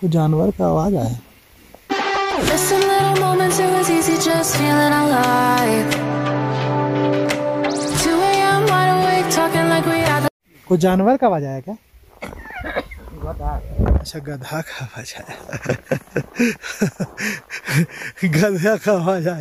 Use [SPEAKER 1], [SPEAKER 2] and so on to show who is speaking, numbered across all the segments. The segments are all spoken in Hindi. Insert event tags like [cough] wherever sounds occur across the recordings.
[SPEAKER 1] कोई जानवर का आवाज़
[SPEAKER 2] आए।
[SPEAKER 1] कोई जानवर का आवाज़ आया क्या? अच्छा गधा का आवाज़ आया। [laughs] गधा का आवाज़ आया।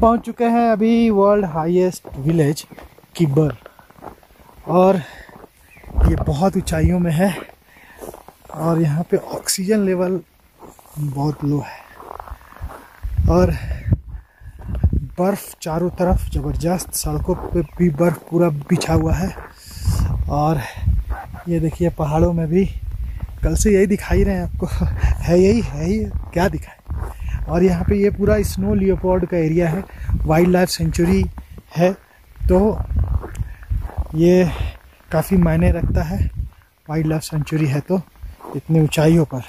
[SPEAKER 1] पहुँच चुके हैं अभी वर्ल्ड हाईएस्ट विलेज किब्बर। और ये बहुत ऊंचाइयों में है और यहाँ पे ऑक्सीजन लेवल बहुत लो है। और बर्फ़ चारों तरफ़ ज़बरदस्त सड़कों पे भी बर्फ़ पूरा बिछा हुआ है। और ये देखिए पहाड़ों में भी, कल से यही दिखाई रहे हैं आपको। [laughs] है यही, है ही, क्या दिखाए? और यहाँ पे ये पूरा स्नो लियोपोर्ड का एरिया है वाइल्ड लाइफ सेंचुरी है। तो ये काफ़ी मायने रखता है वाइल्ड लाइफ सेंचुरी है तो इतनी ऊंचाइयों पर।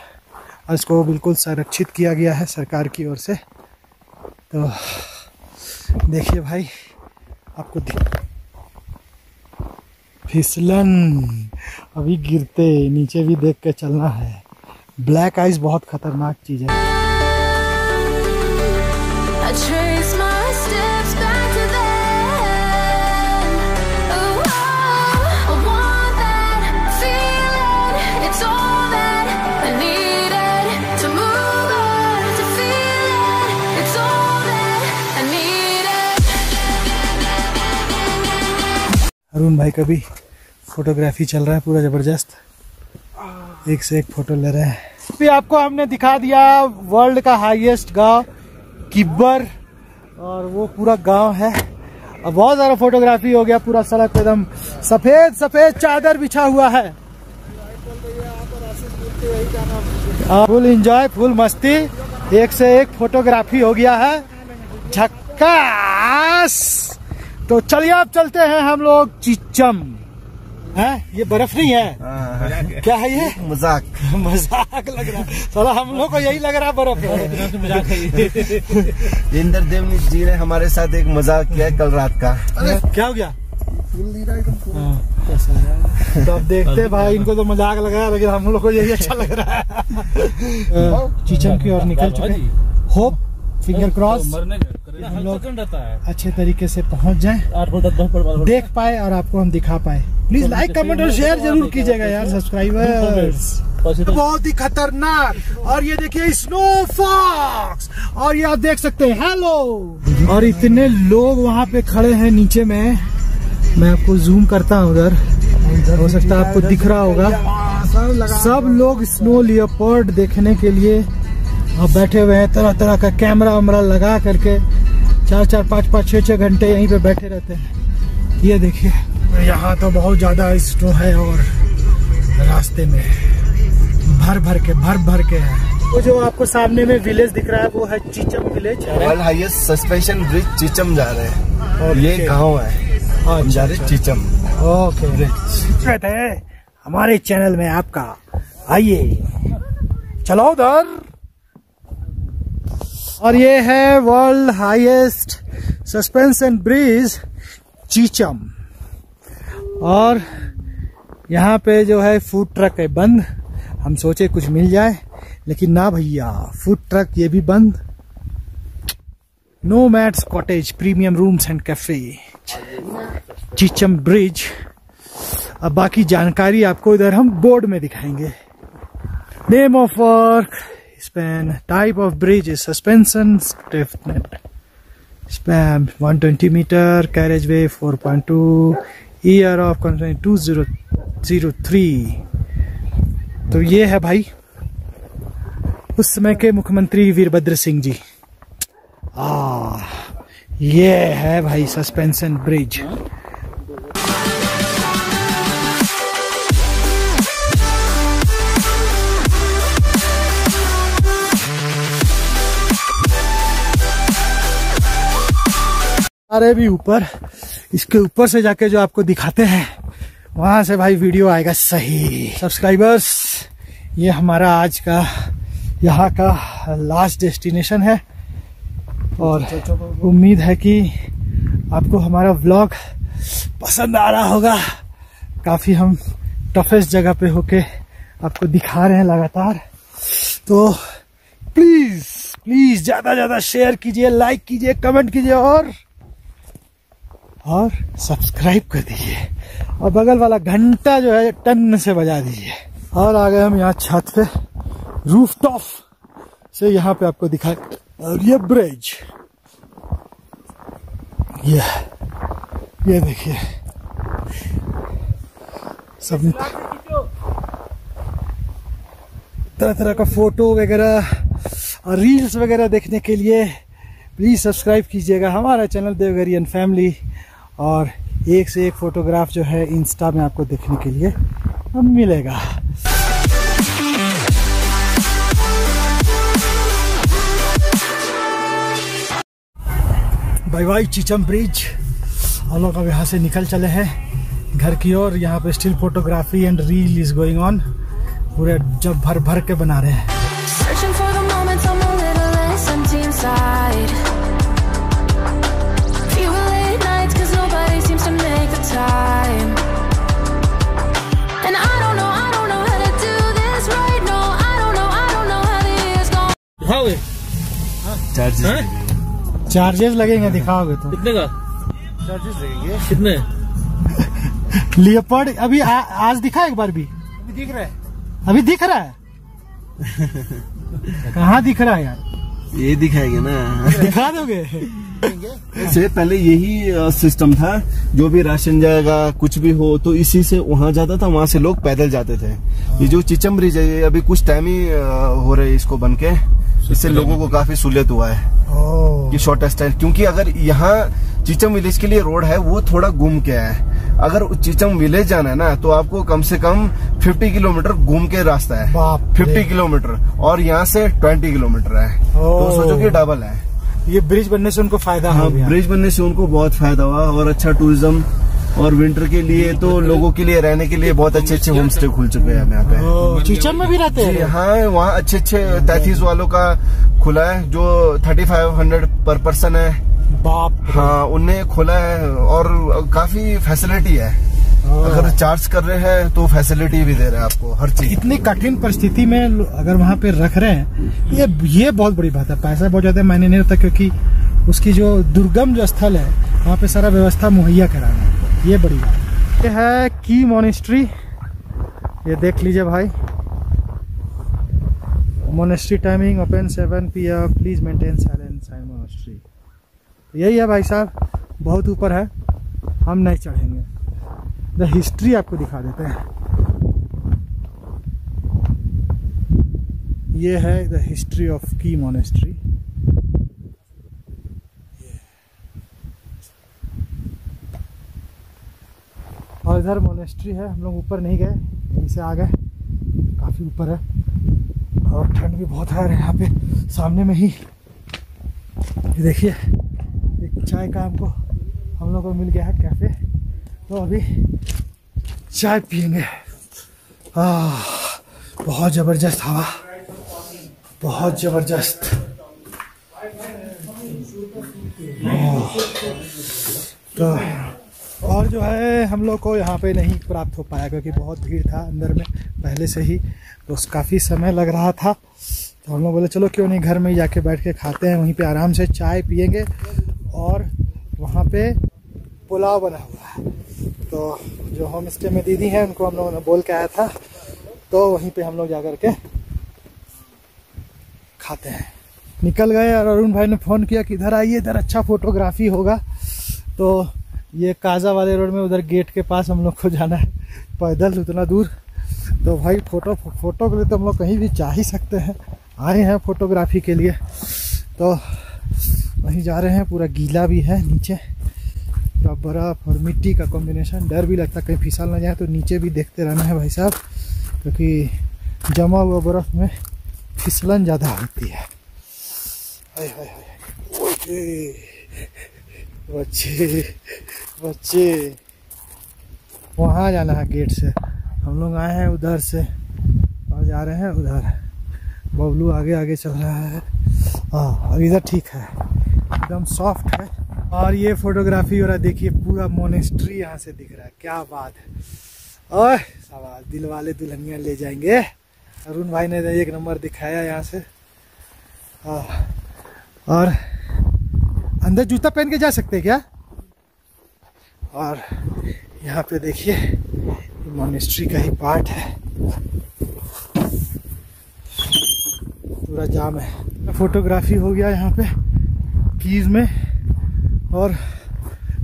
[SPEAKER 1] और इसको बिल्कुल संरक्षित किया गया है सरकार की ओर से। तो देखिए भाई, आपको फिसलन अभी गिरते, नीचे भी देख के चलना है। ब्लैक आइस बहुत खतरनाक चीज़ है। अरुण भाई का भी फोटोग्राफी चल रहा है पूरा ज़बरदस्त। एक से एक फ़ोटो ले रहे हैं। अभी आपको हमने दिखा दिया वर्ल्ड का हाईएस्ट गाँव, किब्बर, और वो पूरा गाँव है। अब बहुत सारा फोटोग्राफी हो गया, पूरा सड़क एकदम सफ़ेद सफ़ेद चादर बिछा हुआ है। फुल एंजॉय फुल मस्ती, एक से एक फोटोग्राफी हो गया है। झक्कास! तो चलिए अब चलते हैं हम लोग चिचम है? ये बर्फ़ नहीं है। क्या है ये?
[SPEAKER 3] मज़ाक।
[SPEAKER 1] मज़ाक लग रहा है। साला हम लोग को यही लग रहा है बर्फ़ है।
[SPEAKER 3] इंद्रदेव जी ने हमारे साथ एक मज़ाक किया है कल रात का।
[SPEAKER 1] क्या हो गया? हाँ, है? तो अब देखते हैं भाई इनको तो मज़ाक लग रहा है लेकिन हम लोग को यही अच्छा लग रहा है। चीचम की ओर निकल चुके हैं। Hope finger cross. हम लोग अच्छे तरीके से पहुँच जाएँ देख पाए और आपको हम दिखा पाए। प्लीज़ लाइक कमेंट और शेयर ज़रूर कीजिएगा यार सब्सक्राइबर्स बहुत ही खतरनाक। और ये देखिए स्नो फॉक्स और ये आप देख सकते हैं हेलो और इतने लोग वहाँ पे खड़े हैं नीचे में। मैं आपको जूम करता हूँ उधर। हो सकता है आपको दिख रहा होगा। सब लोग स्नो लियोपर्ड देखने के लिए अब बैठे हुए हैं तरह तरह का कैमरा वैमरा लगा करके। चार चार पाँच पाँच छः छः घंटे यहीं पे बैठे रहते हैं। ये देखिए यहाँ तो बहुत ज़्यादा स्नो है और रास्ते में भर भर के भर भर के है। वो जो आपको सामने में विलेज दिख रहा है वो है Chicham village
[SPEAKER 3] world highest suspension bridge Chicham जा रहे हैं।
[SPEAKER 1] और
[SPEAKER 3] ये गाँव है। जा रहे चीचम
[SPEAKER 1] ओके कहते हैं। हमारे चैनल में आपका आइए। चलो उधर। और ये है world highest suspension bridge Chicham और यहाँ पे जो है फ़ूड ट्रक है, बंद। हम सोचे कुछ मिल जाए, लेकिन ना भैया फ़ूड ट्रक ये भी बंद। Nomads cottage premium rooms and cafe Chicham bridge अब बाकी जानकारी आपको इधर हम बोर्ड में दिखाएँगे। Name of work span type of bridge is suspension stiffened span 120 metre carriage 4.2 year of two zero zero three तो ये है भाई, उस समय के मुख्यमंत्री वीरभद्र सिंह जी। आ, ये है भाई सस्पेंशन ब्रिज अरे भी ऊपर, इसके ऊपर से जाके जो आपको दिखाते हैं, वहाँ से भाई वीडियो आएगा सही। सब्सक्राइबर्स ये हमारा आज का, यहाँ का लास्ट डेस्टिनेशन है। और उम्मीद है कि आपको हमारा व्लॉग पसंद आ रहा होगा। काफ़ी हम टफेस्ट जगह पे होके आपको दिखा रहे हैं लगातार। तो प्लीज़ प्लीज़ ज़्यादा ज़्यादा शेयर कीजिए लाइक कीजिए कमेंट कीजिए और और सब्सक्राइब कर दीजिए। और बगल वाला घंटा जो है, टन से बजा दीजिए। और आ गए हम यहाँ छत पे। रूफ टॉप से यहाँ पे आपको दिखाए और ये ब्रिज ये ये देखिए। सब तरह तरह का फ़ोटो वगैरह और रील्स वगैरह देखने के लिए प्लीज़ सब्सक्राइब कीजिएगा। हमारा चैनल देवगरियन फैमिली और एक से एक फोटोग्राफ जो है इंस्टा में आपको देखने के लिए मिलेगा। बाय बाय चिचम ब्रिज हम लोग अब यहाँ से निकल चले हैं। घर की ओर, यहाँ पे still photography and reel is going on पूरे जब भर भर के बना रहे हैं।
[SPEAKER 4] दिखाओगे?
[SPEAKER 3] चार्जेस
[SPEAKER 4] हैं?
[SPEAKER 1] चार्जेस लगेंगे दिखाओगे तो।
[SPEAKER 4] कितने का?
[SPEAKER 3] चार्जेस लगेंगे।
[SPEAKER 4] कितने?
[SPEAKER 1] लियोपर्ड अभी आ, आज दिखा एक बार भी।
[SPEAKER 3] अभी दिख रहा है।
[SPEAKER 1] अभी दिख रहा है? [laughs] कहाँ दिख रहा है यार?
[SPEAKER 3] ये दिखाएँगे ना।
[SPEAKER 1] दिखा दोगे?
[SPEAKER 3] से पहले यही सिस्टम था। जो भी राशन जाएगा कुछ भी हो तो इसी से वहाँ जाता था वहाँ से लोग पैदल जाते थे। ये जो चिचम ब्रिज है ये अभी कुछ टाइम ही हो रहे इसको बन के। इससे लोगों को काफ़ी सहूलियत हुआ है। कि शॉर्टेस्ट टाइम क्योंकि अगर यहाँ चिचम विलेज के लिए रोड है वो थोड़ा घूम के है? अगर चिचम विलेज जाना है ना तो आपको कम से कम 50 किलोमीटर घूम के रास्ता है।
[SPEAKER 1] बाप
[SPEAKER 3] 50 किलोमीटर और यहाँ से 20 किलोमीटर है। तो सोचो कि डबल है।
[SPEAKER 1] ये ब्रिज बनने से उनको फ़ायदा
[SPEAKER 3] हाँ
[SPEAKER 1] हो
[SPEAKER 3] ब्रिज बनने से उनको बहुत फ़ायदा हुआ और अच्छा टूरिज़्म और विंटर के लिए तो लोगों के लिए रहने के लिए बहुत अच्छे अच्छे होम स्टे खुल चुके हैं हम यहाँ पे।
[SPEAKER 1] ओ, चीचम में भी रहते हैं?
[SPEAKER 3] हाँ वहाँ अच्छे अच्छे तैतीस वालों का खुला है जो थर्टी फाइव हंड्रेड पर पर्सन है।
[SPEAKER 1] बाप
[SPEAKER 3] हाँ उनने खोला है और काफ़ी फैसिलिटी है। अगर चार्ज कर रहे हैं तो फैसिलिटी भी दे रहे हैं आपको हर चीज़।
[SPEAKER 1] इतनी कठिन परिस्थिति में अगर वहाँ पे रख रहे हैं ये ये बहुत बड़ी बात है। पैसा बहुत ज़्यादा मायने नहीं होता क्योंकि उसकी जो दुर्गम जो स्थल है वहाँ पे सारा व्यवस्था मुहैया कराना है। ये बड़ी बात ये है की मोनिस्ट्री ये देख लीजिए भाई। Monastery timing open seven P M please maintain silence and monastery यही है भाई साहब। बहुत ऊपर है। हम नहीं चढ़ेंगे। द हिस्ट्री आपको दिखा देते हैं। ये है द हिस्ट्री ऑफ़ की मोनेस्ट्री इधर मोनेस्ट्री है, हम लोग ऊपर नहीं गए, यहीं से आ गए। काफ़ी ऊपर है। और ठंड भी बहुत है यहाँ पे सामने में ही। ये देखिए, एक चाय का हमको, हम लोग को मिल गया है कैफ़े तो अभी चाय पियेंगे। बहुत ज़बरदस्त हवा। बहुत ज़बरदस्त। तो और जो है, हम लोग को यहाँ पे नहीं प्राप्त हो पाया क्योंकि बहुत भीड़ था अंदर में, पहले से ही तो काफ़ी समय लग रहा था। तो हम लोग बोले, चलो क्यों नहीं, घर में ही जाके बैठ के खाते हैं, वहीं पे आराम से चाय पियेंगे। और वहाँ पे पुलाव बना हुआ है। तो जो होम स्टे में दीदी हैं, उनको हम लोगों ने बोल के आया था तो वहीं पे हम लोग जा कर के खाते हैं। निकल गए और अरुण भाई ने फ़ोन किया कि, इधर आइए, इधर अच्छा फोटोग्राफी होगा। तो ये काजा वाले रोड में उधर गेट के पास हम लोग को जाना है। पैदल उतना दूर। तो भाई फ़ोटो फ़ोटो के लिए तो हम लोग कहीं भी जा ही सकते हैं। आए हैं फोटोग्राफी के लिए। तो वहीं जा रहे हैं, पूरा गीला भी है नीचे। पूरा बर्फ़ और मिट्टी का कॉम्बिनेशन डर भी लगता कहीं फिसल ना जाए तो नीचे भी देखते रहना है भाई साहब। क्योंकि जमा हुआ बर्फ़ में फिसलन ज़्यादा होती है। हाय हाय हाय बच्चे बच्चे। वहाँ जाना है गेट से। हम लोग आए हैं उधर से। और जा रहे हैं उधर। बबलू आगे आगे चल रहा है। हाँ अब इधर ठीक है। एकदम सॉफ्ट है। और ये फोटोग्राफी हो रहा है। देखिए, पूरा मोनेस्ट्री यहाँ से दिख रहा है। क्या बात है। और सवाल। दिल वाले दुल्हनिया ले जाएँगे। अरुण भाई ने एक नंबर दिखाया यहाँ से। हाँ। और अंदर जूता पहन के जा सकते हैं क्या? और यहाँ पे देखिए मोनेस्ट्री का ही पार्ट है। पूरा जाम है। फोटोग्राफी हो गया यहाँ पे कीज में और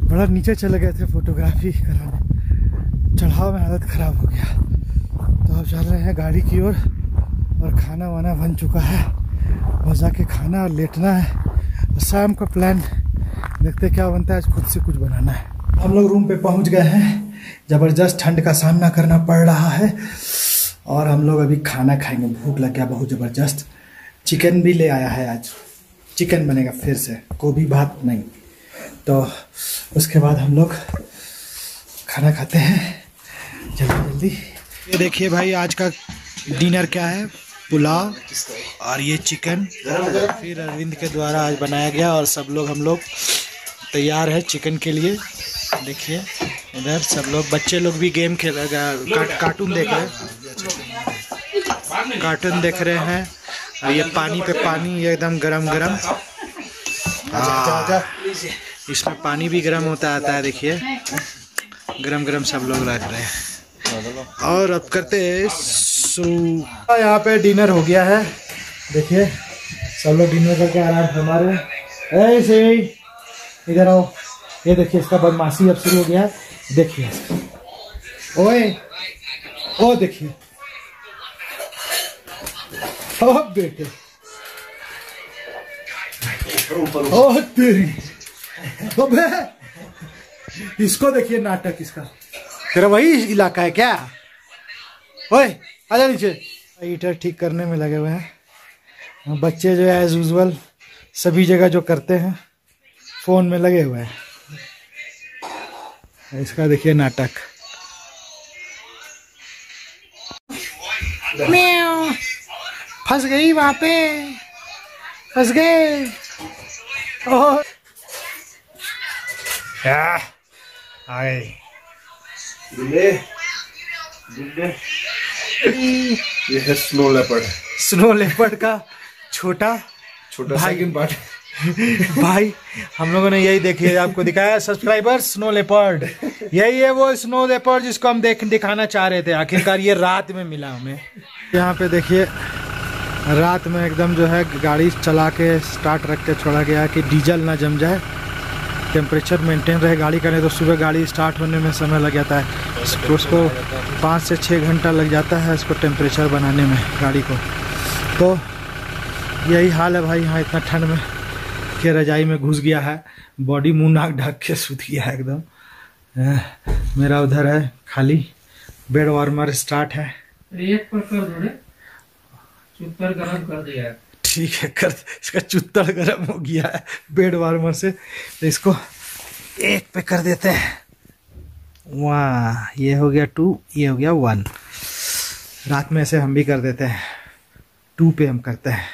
[SPEAKER 1] बड़ा नीचे चले गए थे फोटोग्राफी कराने। चढ़ाव में हालत ख़राब हो गया। तो अब चल रहे हैं गाड़ी की ओर और, और खाना वाना बन चुका है। बस जाके खाना और लेटना है। और शाम का प्लान देखते क्या बनता है। आज खुद से कुछ बनाना है। हम लोग रूम पे पहुँच गए हैं। ज़बरदस्त ठंड का सामना करना पड़ रहा है। और हम लोग अभी खाना खाएँगे। भूख लग गया, बहुत ज़बरदस्त। चिकन भी ले आया है आज। चिकन बनेगा फिर से। गोभी भात नहीं। तो उसके बाद हम लोग खाना खाते हैं। जल्दी जल्दी। ये देखिए भाई, आज का डिनर क्या है? पुलाव और ये चिकन। फिर अरविंद के द्वारा आज बनाया गया और सब लोग हम लोग तैयार है चिकन के लिए। देखिए इधर सब लोग बच्चे लोग भी गेम खेल का, कार्टून देख रहे हैं। कार्टून देख रहे हैं। और ये पानी पे पानी ये एकदम गरम गरम हाँ। इसमें पानी भी गरम होता आता है देखिए। गरम गरम सब लोग रख रहे हैं। और अब करते सो यहाँ पे डिनर हो गया है। देखिए, सब लोग डिनर करके आराम फरमा रहे हैं ऐसे इधर आओ। ये देखिए, इसका बदमाशी अब शुरू हो गया है। देखिए ओए, ओ, देखिए। अब बेटे। ओ, तेरी। अबे, इसको देखिए नाटक इसका। तेरा वही इलाका है क्या? ओए आजा नीचे। हीटर ठीक करने में लगे हुए हैं। बच्चे जो है एज यूजल सभी जगह जो करते हैं फ़ोन में लगे हुए हैं। इसका देखिए नाटक। फंस गई वहाँ पे। फंस गए। ओह आ गई
[SPEAKER 3] ये है स्नो लेपर्ड
[SPEAKER 1] स्नो लेपर्ड का छोटा
[SPEAKER 3] छोटा
[SPEAKER 1] भाई-
[SPEAKER 3] पार्ट
[SPEAKER 1] भाई हम लोगों ने यही देखिए आपको दिखाया सब्सक्राइबर स्नो लेपर्ड यही है वो स्नो लेपर्ड जिसको हम देख दिखाना चाह रहे थे। आखिरकार ये रात में मिला हमें। यहाँ पे देखिए रात में एकदम जो है गाड़ी चला के स्टार्ट रख के छोड़ा गया कि डीजल ना जम जाए। टेम्परेचर मेंटेन रहे गाड़ी का नहीं तो सुबह गाड़ी स्टार्ट होने में समय लग जाता है। उसको उसको पाँच से छः घंटा लग जाता है इसको टेम्परेचर बनाने में गाड़ी को। तो यही हाल है भाई यहाँ इतना ठंड में के रजाई में घुस गया है। बॉडी मुँह नाक ढक के सूत गया है एकदम। मेरा उधर है खाली बेड वार्मर स्टार्ट है।
[SPEAKER 4] एक पर कर दो रे गरम कर दिया है।
[SPEAKER 1] ठीक है कर इसका चुत्तर गर्म हो गया है बेड वार्मर से। तो इसको एक पे कर देते हैं। वाह, ये हो गया टू, ये हो गया वन। रात में ऐसे हम भी कर देते हैं। टू पे हम करते हैं।